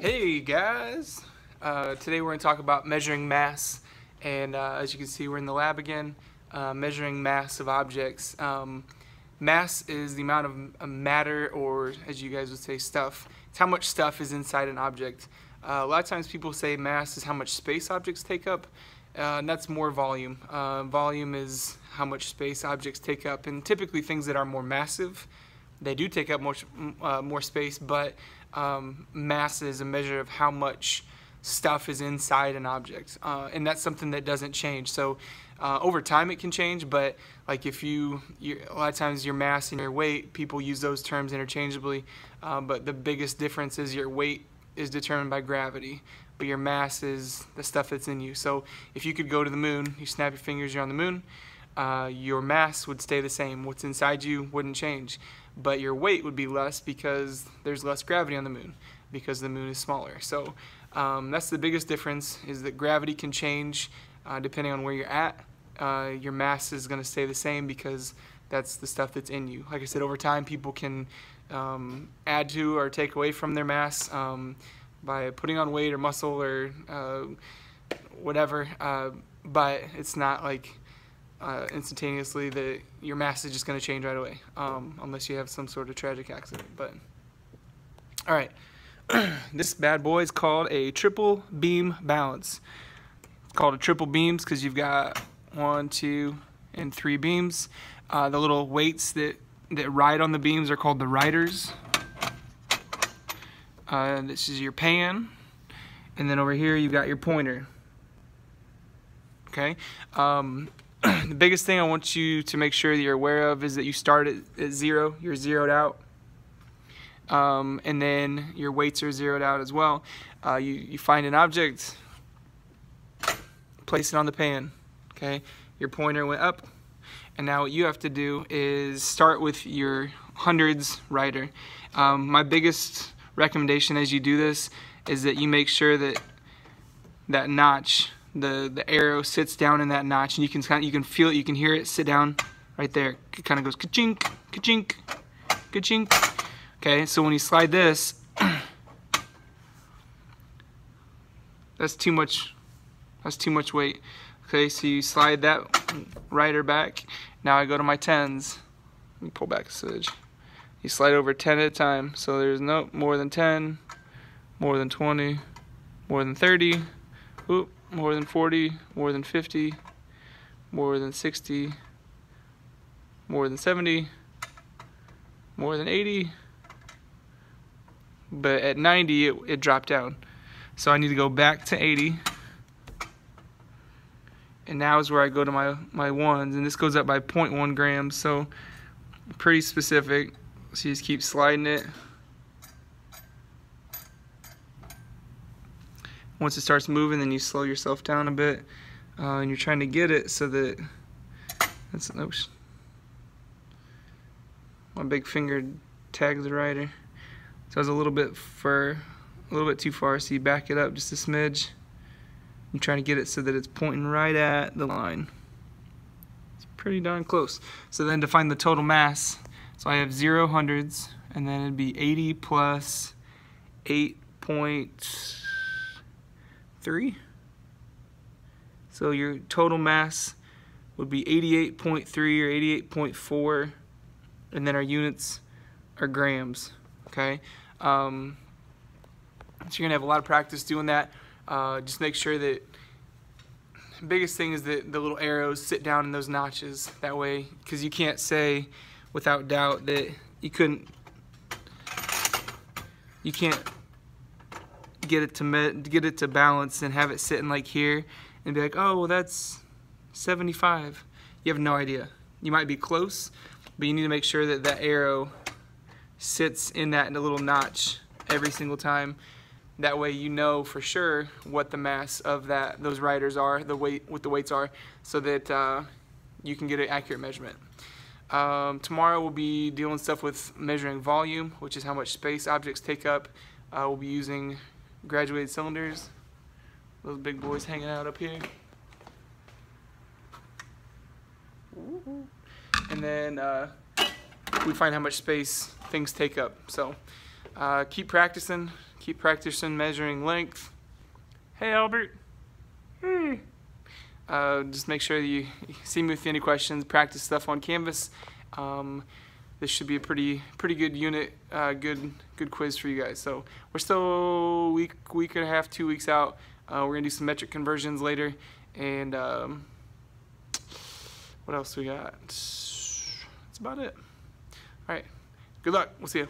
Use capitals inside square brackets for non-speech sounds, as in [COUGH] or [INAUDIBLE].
Hey guys! Uh, today we're going to talk about measuring mass and uh, as you can see we're in the lab again uh, measuring mass of objects. Um, mass is the amount of matter or as you guys would say stuff. It's how much stuff is inside an object. Uh, a lot of times people say mass is how much space objects take up uh, and that's more volume. Uh, volume is how much space objects take up and typically things that are more massive they do take up more, more space but um, mass is a measure of how much stuff is inside an object uh, and that's something that doesn't change so uh, over time it can change but like if you a lot of times your mass and your weight people use those terms interchangeably uh, but the biggest difference is your weight is determined by gravity but your mass is the stuff that's in you so if you could go to the moon you snap your fingers you're on the moon uh, your mass would stay the same what's inside you wouldn't change but your weight would be less because there's less gravity on the moon because the moon is smaller. So um, that's the biggest difference is that gravity can change uh, depending on where you're at. Uh, your mass is going to stay the same because that's the stuff that's in you. Like I said, over time people can um, add to or take away from their mass um, by putting on weight or muscle or uh, whatever, uh, but it's not like uh, instantaneously that your mass is just going to change right away um, unless you have some sort of tragic accident but all right. [CLEARS THROAT] This bad boy is called a triple beam balance. It's called a triple beams because you've got one two and three beams. Uh, the little weights that that ride on the beams are called the riders. Uh, this is your pan. And then over here you've got your pointer. Okay? Um, [CLEARS THROAT] the biggest thing I want you to make sure that you're aware of is that you start at, at zero, you're zeroed out. Um, and then your weights are zeroed out as well. Uh, you, you find an object, place it on the pan, okay? Your pointer went up, and now what you have to do is start with your hundreds rider. Um, my biggest recommendation as you do this is that you make sure that that notch the the arrow sits down in that notch and you can kind of, you can feel it you can hear it sit down right there. It kind of goes ka-chink ka-chink ka-chink. Okay so when you slide this [CLEARS THROAT] that's too much that's too much weight okay so you slide that rider back. Now I go to my tens. Let me pull back a smidge. You slide over 10 at a time. So there's no more than 10 more than 20 more than 30 Oop, more than 40, more than 50, more than 60, more than 70, more than 80, but at 90 it, it dropped down. So I need to go back to 80, and now is where I go to my, my ones, and this goes up by 0.1 grams, so pretty specific. So you just keep sliding it. once it starts moving then you slow yourself down a bit uh, and you're trying to get it so that that's oops, my big finger tags the rider so I was a little bit fur a little bit too far so you back it up just a smidge I'm trying to get it so that it's pointing right at the line. It's pretty darn close. So then to find the total mass so I have zero hundreds and then it'd be 80 plus 8 point three. So your total mass would be 88.3 or 88.4 and then our units are grams okay? Um, so you're gonna have a lot of practice doing that uh, just make sure that the biggest thing is that the little arrows sit down in those notches that way because you can't say without doubt that you couldn't you can't get it to get it to balance and have it sitting like here and be like, oh, well, that's 75. You have no idea. You might be close, but you need to make sure that that arrow sits in that little notch every single time. That way you know for sure what the mass of that those riders are, the weight, what the weights are, so that uh, you can get an accurate measurement. Um, tomorrow we'll be dealing stuff with measuring volume, which is how much space objects take up. Uh, we'll be using graduated cylinders. Those big boys hanging out up here. and then uh, we find how much space things take up. So uh, keep practicing, keep practicing measuring length. Hey Albert. Hey. Uh, just make sure that [LAUGHS] you see me with any questions, practice stuff on Canvas. Um, this should be a pretty pretty good unit, uh, good good quiz for you guys. So we're still week week and a half, two weeks out. Uh, we're gonna do some metric conversions later, and um, what else we got? That's about it. All right. Good luck. We'll see you.